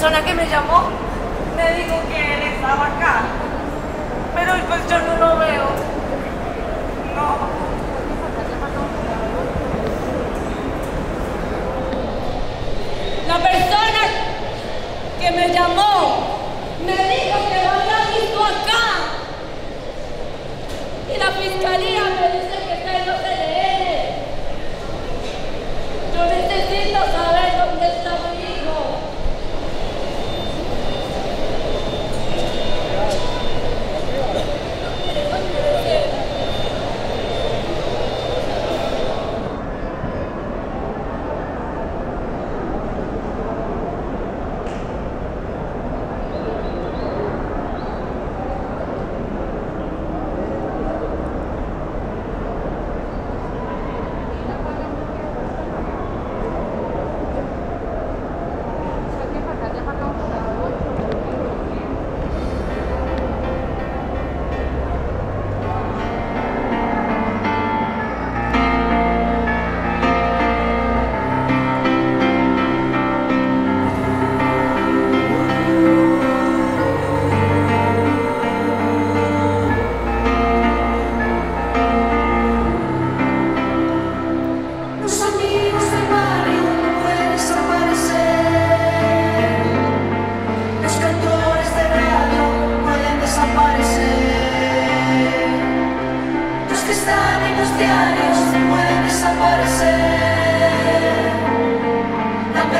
persona que me llamó me dijo que él estaba acá. Pero pues yo no lo veo.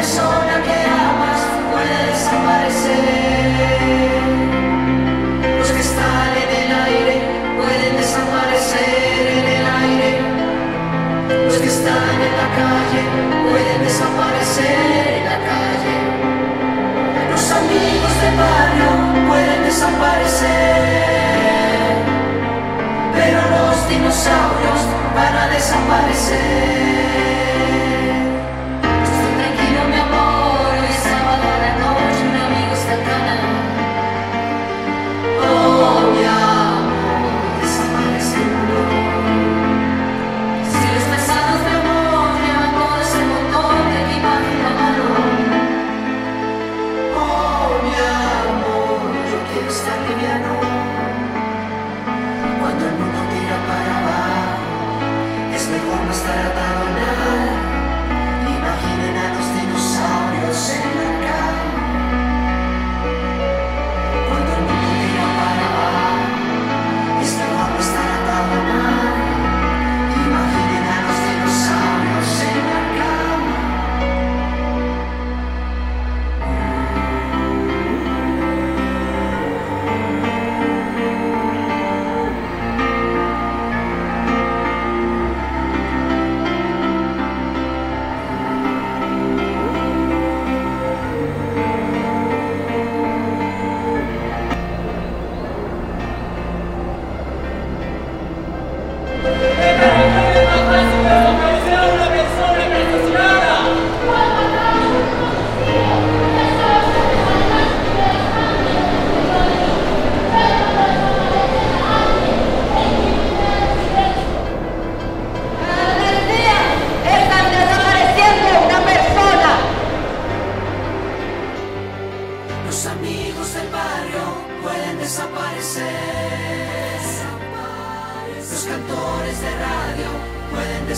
Persona que amas puede desaparecer. Los que están en el aire pueden desaparecer en el aire. Los que están en la calle pueden desaparecer en la calle. Los amigos del barrio pueden desaparecer. Pero los dinosaurios van a desaparecer.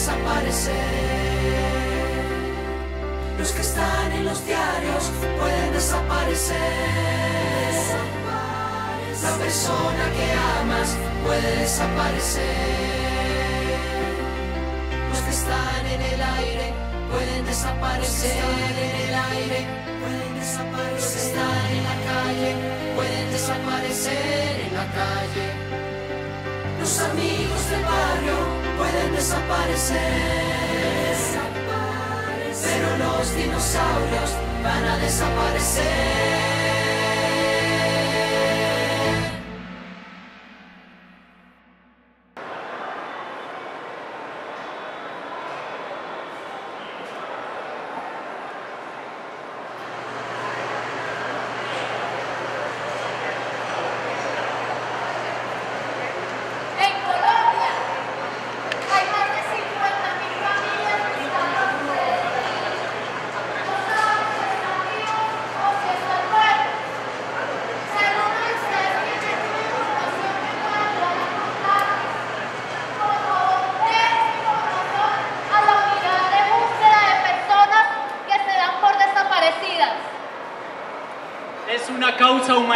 Desaparecer. Los que están en los diarios pueden desaparecer. La persona que amas puede desaparecer. Los que están en el aire pueden desaparecer en el aire. Pueden desaparecer. Los que están en la calle pueden desaparecer en la calle. Los amigos del barrio pueden desaparecer. Pero los dinosaurios van a desaparecer.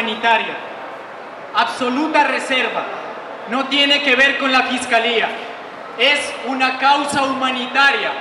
Humanitaria. Absoluta reserva. No tiene que ver con la fiscalía. Es una causa humanitaria